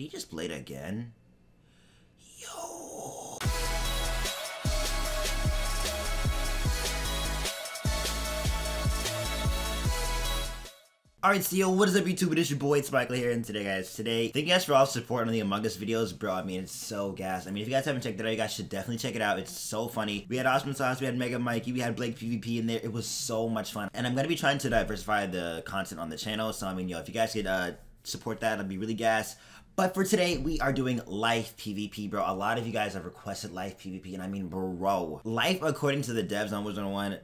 Did he just blade again? Yo. Alright, so what is up YouTube? It is your boy, it's Michael here, and today guys, today, thank you guys for all the support on the Among Us videos, bro, I mean, it's so gas. I mean, if you guys haven't checked it out, you guys should definitely check it out, it's so funny. We had Osman Sauce, we had Mega Mikey, we had Blake PvP in there, it was so much fun. And I'm gonna be trying to diversify the content on the channel, so I mean, yo, if you guys could, uh, support that, I'd be really gas. But for today, we are doing Life PvP, bro. A lot of you guys have requested Life PvP, and I mean, bro. Life, according to the devs on Wizard 101,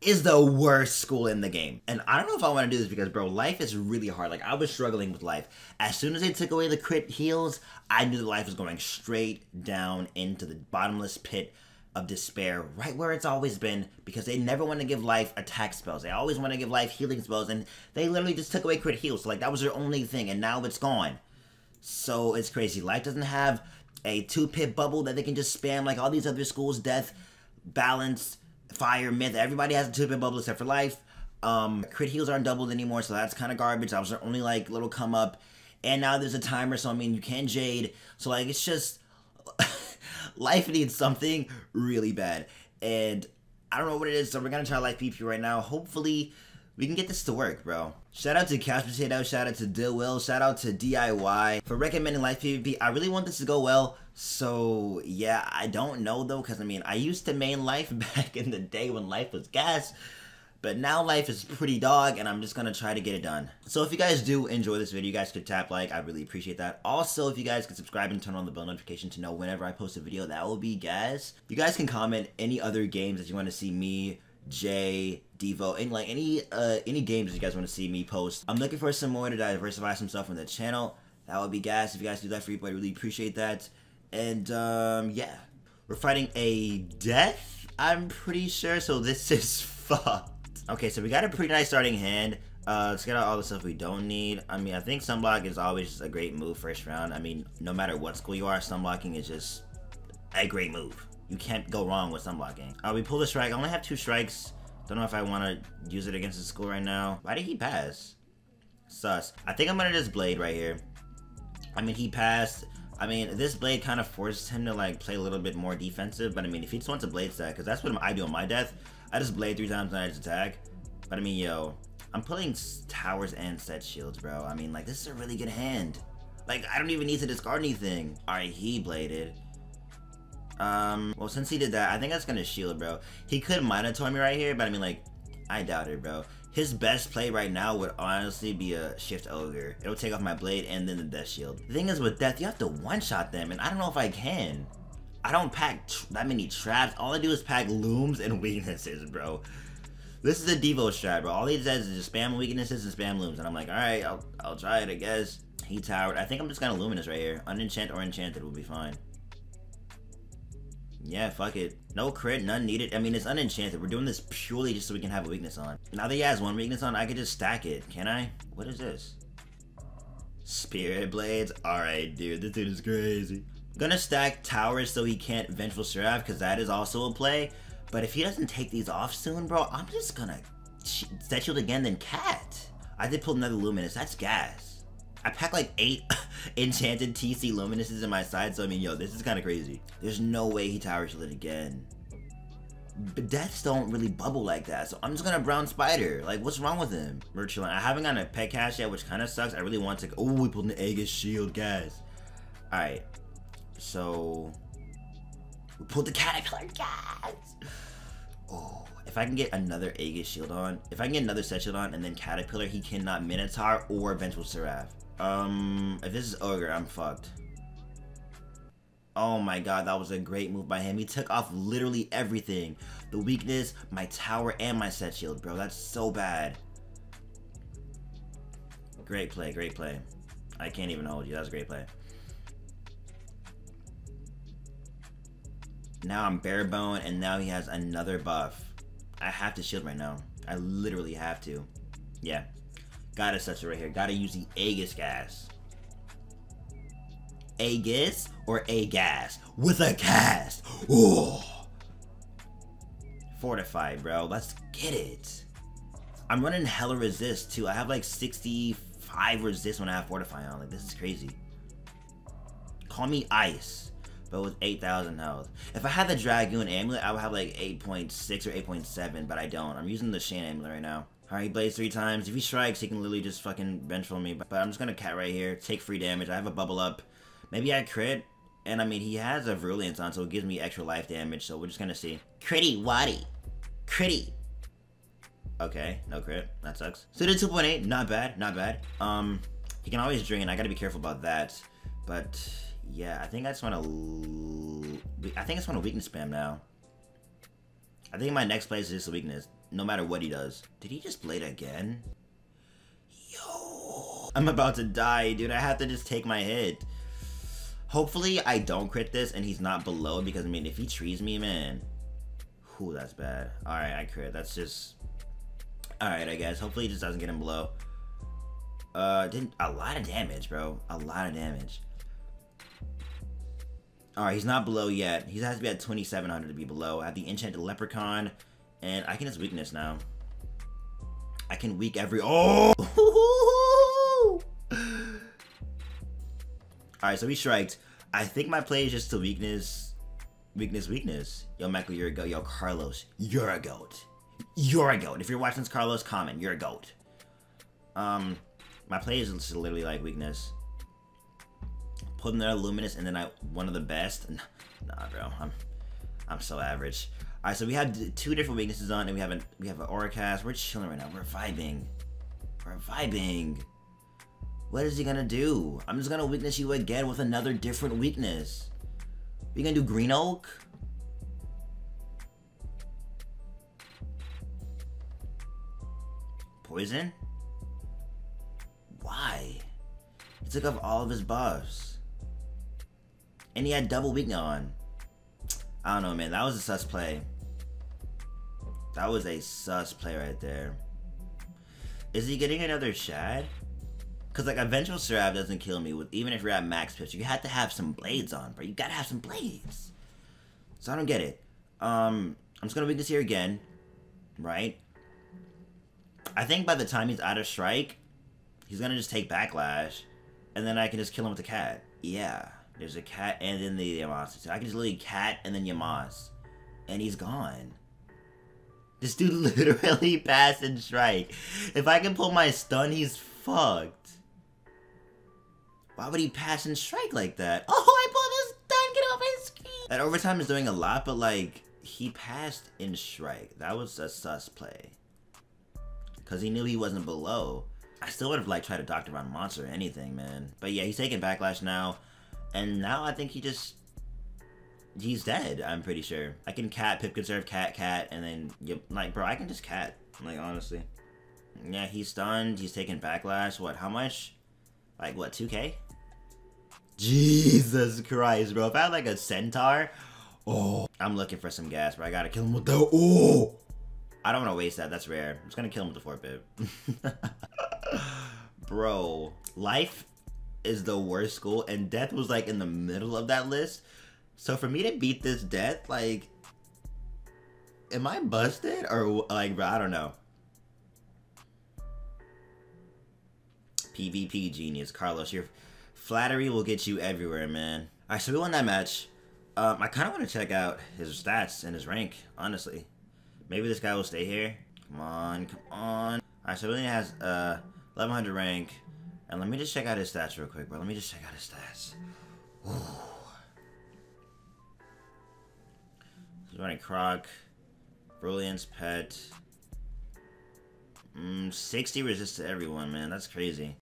is the worst school in the game. And I don't know if I want to do this because, bro, life is really hard. Like, I was struggling with life. As soon as they took away the crit heals, I knew that life was going straight down into the bottomless pit of despair, right where it's always been, because they never want to give life attack spells. They always want to give life healing spells, and they literally just took away crit heals. So, like, that was their only thing, and now it's gone. So, it's crazy. Life doesn't have a two-pip bubble that they can just spam like all these other schools, death, balance, Fire, Myth, everybody has a two-pip bubble except for Life. Um, crit heals aren't doubled anymore, so that's kind of garbage. That was their only, like, little come up. And now there's a timer, so, I mean, you can Jade. So, like, it's just... life needs something really bad. And I don't know what it is, so we're gonna try Life PP right now. Hopefully, we can get this to work, bro. Shout out to Couch Potato, shout out to Dill Will, shout out to DIY for recommending Life PvP. I really want this to go well, so yeah, I don't know though, because I mean, I used to main Life back in the day when Life was gas, but now Life is pretty dog, and I'm just gonna try to get it done. So if you guys do enjoy this video, you guys could tap like, I really appreciate that. Also, if you guys could subscribe and turn on the bell notification to know whenever I post a video, that will be gas. You guys can comment any other games that you want to see me Jay, Devo, and like any uh any games you guys want to see me post. I'm looking for some more to diversify some stuff on the channel. That would be gas if you guys do that for you, but I really appreciate that. And um yeah. We're fighting a death, I'm pretty sure, so this is fucked. Okay, so we got a pretty nice starting hand. Uh, let's get out all the stuff we don't need. I mean, I think sunblock is always a great move first round. I mean, no matter what school you are, sunblocking is just a great move you can't go wrong with sunblocking. Uh, we pull the strike. I only have two strikes. Don't know if I want to use it against the school right now. Why did he pass? Sus. I think I'm to just blade right here. I mean, he passed. I mean, this blade kind of forces him to, like, play a little bit more defensive. But, I mean, if he just wants a blade stack, because that's what I do on my death. I just blade three times and I just attack. But, I mean, yo, I'm pulling towers and set shields, bro. I mean, like, this is a really good hand. Like, I don't even need to discard anything. Alright, he bladed. Um, well, since he did that, I think that's gonna shield, bro. He could Minotaur me right here, but I mean, like, I doubt it, bro. His best play right now would honestly be a Shift Ogre. It'll take off my blade and then the Death Shield. The thing is with Death, you have to one-shot them, and I don't know if I can. I don't pack that many traps. All I do is pack looms and weaknesses, bro. This is a Devo strat, bro. All he does is just spam weaknesses and spam looms, and I'm like, alright, I'll, I'll try it, I guess. He towered. I think I'm just gonna Luminous right here. Unenchant or Enchanted will be fine. Yeah, fuck it. No crit, none needed. I mean, it's unenchanted. We're doing this purely just so we can have a weakness on. Now that he has one weakness on, I could just stack it. Can I? What is this? Spirit Blades? Alright, dude. This dude is crazy. Gonna stack towers so he can't Vengeful Seraph, because that is also a play. But if he doesn't take these off soon, bro, I'm just gonna set shield again, then cat. I did pull another Luminous. That's gas. I pack like eight enchanted TC Luminuses in my side, so I mean, yo, this is kind of crazy. There's no way he tower shielded again. But deaths don't really bubble like that, so I'm just gonna brown spider. Like, what's wrong with him? Merchant, I haven't gotten a pet cash yet, which kind of sucks. I really want to. Oh, we pulled an Aegis shield, guys. All right, so we pulled the caterpillar, guys. Oh, if I can get another Aegis shield on, if I can get another set shield on, and then caterpillar, he cannot Minotaur or Vengeful Seraph. Um, if this is Ogre, I'm fucked. Oh my god, that was a great move by him. He took off literally everything. The weakness, my tower, and my set shield, bro. That's so bad. Great play, great play. I can't even hold you. That was a great play. Now I'm bare bone, and now he has another buff. I have to shield right now. I literally have to. Yeah, Gotta touch it right here. Gotta use the Aegis gas. Aegis or A gas? with a cast. Oh. Fortified, bro. Let's get it. I'm running hella resist too. I have like 65 resist when I have fortify on. Like this is crazy. Call me Ice, but with 8,000 health. If I had the Dragoon Amulet, I would have like 8.6 or 8.7, but I don't. I'm using the Shane Amulet right now. Alright, he blades three times. If he strikes, he can literally just fucking bench vengeful me. But, I'm just gonna cat right here, take free damage. I have a bubble up. Maybe I crit. And I mean, he has a Virulence on, so it gives me extra life damage. So we're just gonna see. Critty Waddy. Critty. Okay, no crit. That sucks. So did 2.8. Not bad. Not bad. Um, he can always drain. And I gotta be careful about that. But yeah, I think I just want to. I think I just want to weakness spam now. I think my next play is just a weakness, no matter what he does. Did he just blade again? Yo, I'm about to die, dude. I have to just take my hit. Hopefully, I don't crit this and he's not below because I mean, if he trees me, man, whew, that's bad. All right, I crit. That's just all right, I guess. Hopefully, he just doesn't get him below. Uh, didn't a lot of damage, bro. A lot of damage. Alright, he's not below yet. He has to be at 2700 to be below. I have the Enchanted Leprechaun, and I can just weakness now. I can weak every- Oh! Alright, so we striked. I think my play is just to weakness, weakness, weakness. Yo, Michael, you're a goat. Yo, Carlos, you're a goat. You're a goat. If you're watching this, Carlos, comment. You're a goat. Um, my play is just literally like weakness put in there luminous and then I one of the best. Nah, bro, I'm I'm so average. All right, so we have two different weaknesses on, and we have an we have an aura cast. We're chilling right now. We're vibing. We're vibing. What is he gonna do? I'm just gonna weakness you again with another different weakness. We gonna do green oak? Poison? Why? He took off all of his buffs. And he had double weak on. I don't know, man. That was a sus play. That was a sus play right there. Is he getting another Shad? Because, like, a Vengeful Seraph doesn't kill me with even if you're at max pitch. You have to have some blades on, bro. You gotta have some blades. So I don't get it. Um, I'm just gonna weakness here again. Right? I think by the time he's out of strike, he's gonna just take backlash. And then I can just kill him with the cat. Yeah. There's a cat and then the Yamask. So I can just literally cat and then Yamask. And he's gone. This dude literally passed and strike. If I can pull my stun, he's fucked. Why would he pass and strike like that? Oh, I pulled his stun, get off my screen! That overtime is doing a lot, but like, he passed in strike. That was a sus play. Because he knew he wasn't below. I still would have like tried to Doctor Von Monster or anything, man. But yeah, he's taking backlash now. And now I think he just he's dead. I'm pretty sure. I can cat pip conserve cat cat and then you like bro. I can just cat like honestly. Yeah, he's stunned. He's taking backlash. What? How much? Like what? 2k? Jesus Christ, bro. If I had like a centaur, oh, I'm looking for some gas, bro. I gotta kill him with the oh. I don't want to waste that. That's rare. I'm just gonna kill him with the four pip. bro, life is the worst school, and death was like in the middle of that list. So for me to beat this death, like, am I busted or like, bro, I don't know. PvP genius, Carlos. Your flattery will get you everywhere, man. All right, so we won that match. Um, I kind of want to check out his stats and his rank, honestly. Maybe this guy will stay here. Come on, come on. All right, so he only has uh 1100 rank. And let me just check out his stats real quick, bro. Let me just check out his stats. Ooh. He's running Croc, Brilliance, Pet. Mm, 60 resist to everyone, man. That's crazy.